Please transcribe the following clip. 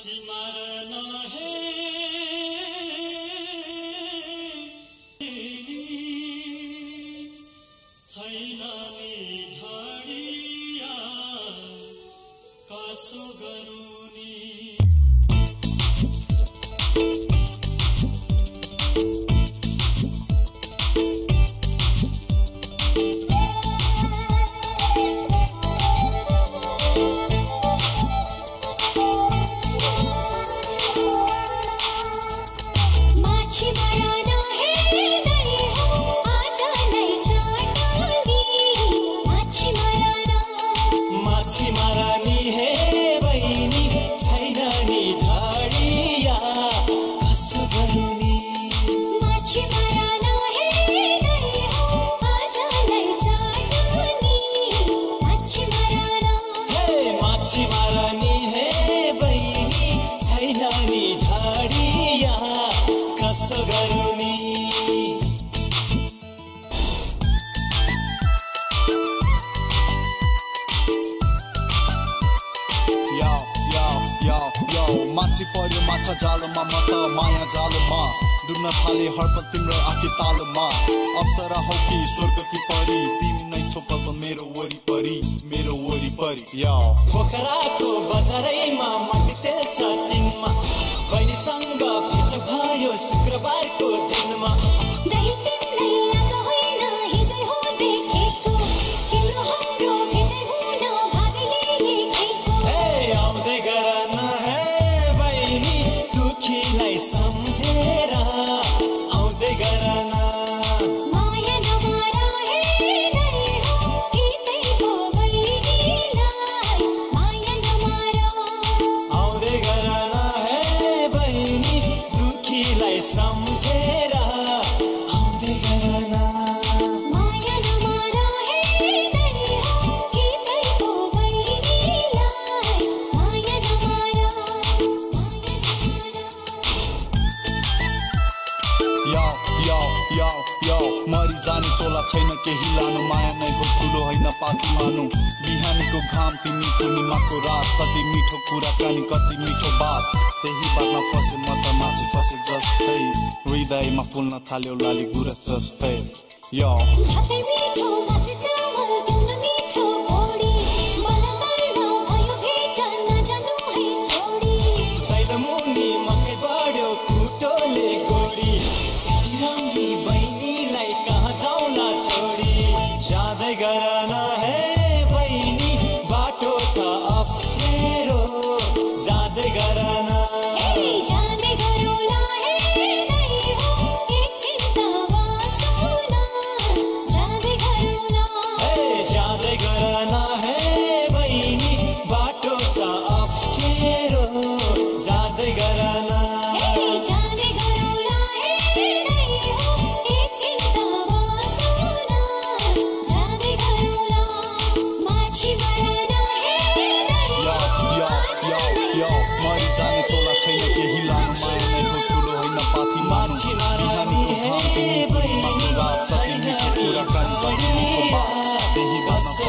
माछी मारन हे। छैन। माछी पर्यो माछा जालोमा म त माया जालोमा। डुब्न थाले हर्पल तिम्रो आँखी तालोमा। अप्सरा हौ कि स्वर्ग कि परी तिमी नै छौ पल मेरो वरिपरि मेरो वरिपरि यो। पोखराको बजारैमा माटी तेल छ टिनमा। बहिनीसँग भेट भयो शुक्रबारको छैन केही लानु माया नै हो ठुलो होइन पाखी मानु। बिहानीको घाम तिमी पूर्णिमाको रात। कति मिठो कुराकानी कति मिठो बात। त्यही बातमा फसे म त माछी फसे जस्तै। हृदयमा फुल्न थाल्यो लाली गुरस जस्तै। यो जाने चोला छैन केही लाग्छ माया नै हो ठुलो होइन पाथी मान्छे बिहानीको भाँडो रात सकिने कुराकानी गर्नु मुखमा। त्यही भाषा